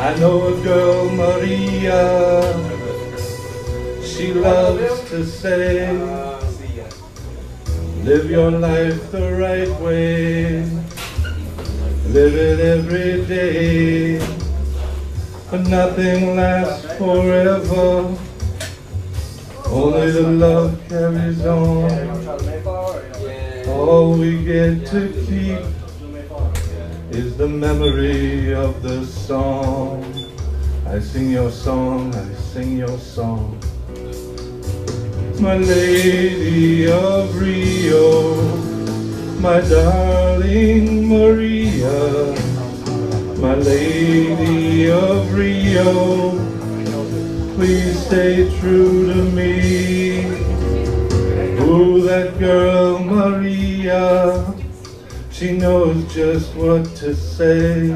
I know a girl, Maria. She loves to say, live your life the right way. Live it every day. But nothing lasts forever. Only the love carries on. All we get to keep is the memory of the song. I sing your song, I sing your song. My lady of Rio, my darling Maria, my lady of Rio, please stay true to me. Ooh, that girl Maria, she knows just what to say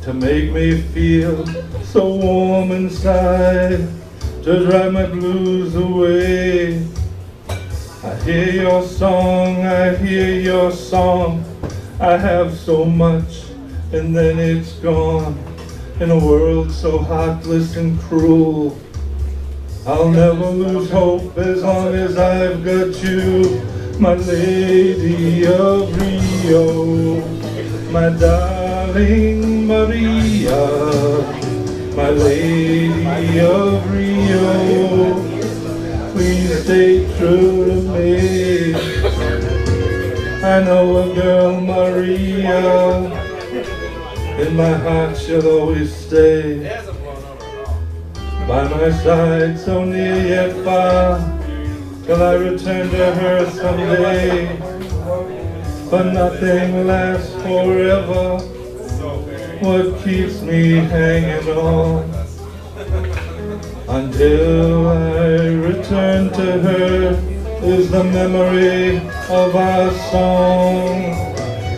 to make me feel so warm inside, to drive my blues away. I hear your song, I hear your song. I have so much, and then it's gone. In a world so heartless and cruel, I'll never lose hope as long as I've got you, my lady of Rio, my darling Maria, my lady of Rio. Please stay true to me. I know a girl, Maria. In my heart she'll always stay by my side, so near yet far, till I return to her someday. But nothing lasts forever. What keeps me hanging on? Until I return to her is the memory of our song.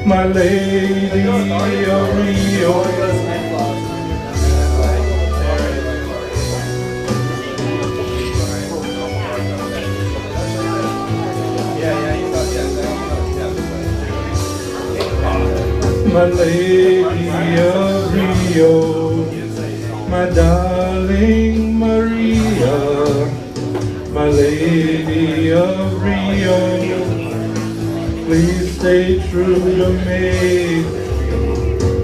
My lady of Rio. My lady of Rio, my darling Maria, my lady of Rio. Please stay true to me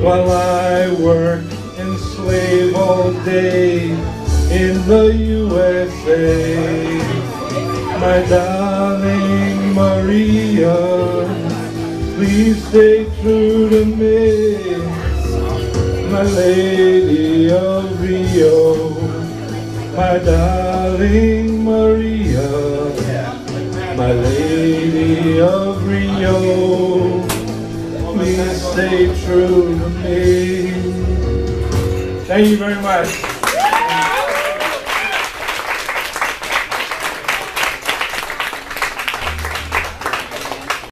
while I work and slave all day in the USA. My darling Maria, Please stay true to me, my lady of Rio, my darling Maria, my lady of Rio. Please stay true to me. Thank you very much.